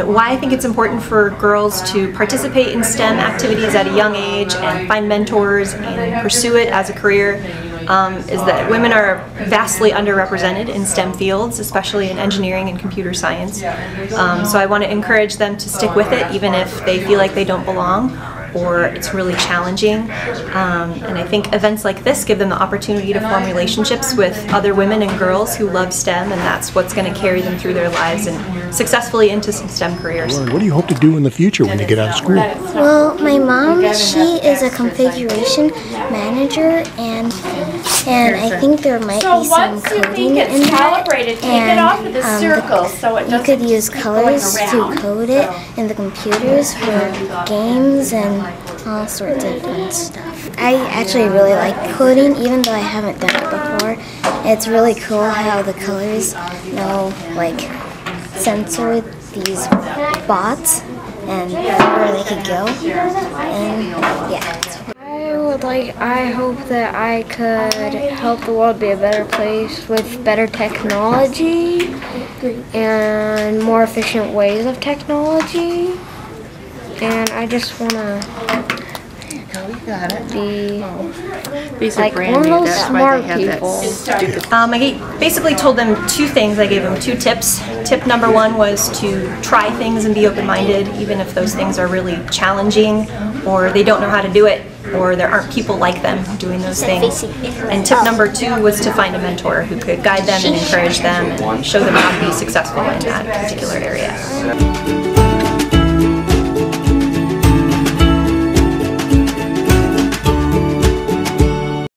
and why I think it's important for girls to participate in STEM activities at a young age and find mentors and pursue it as a career um, is that women are vastly underrepresented in STEM fields, especially in engineering and computer science. Um, so I want to encourage them to stick with it even if they feel like they don't belong or it's really challenging. Um, and I think events like this give them the opportunity to form relationships with other women and girls who love STEM, and that's what's going to carry them through their lives and successfully into some STEM careers. What do you hope to do in the future when you get out of school? Well, my mom, she is a configuration manager, and and I think there might So be some once you coding think in that. calibrated, take it and, off of the um, circle so it You could use colors to code it in the computers for games and all sorts of fun stuff. I actually really like coding, even though I haven't done it before. It's really cool how the colors know, like, censor these bots and where they could go. And yeah, like, I hope that I could help the world be a better place with better technology and more efficient ways of technology. And I just want to be These are like brand one of new, those that's why smart they have that people. stupid Um, I basically told them two things. I gave them two tips. Tip number one was to try things and be open-minded, even if those things are really challenging or they don't know how to do it or there aren't people like them doing those things. And tip number two was to find a mentor who could guide them and encourage them and show them how to be successful in that particular area.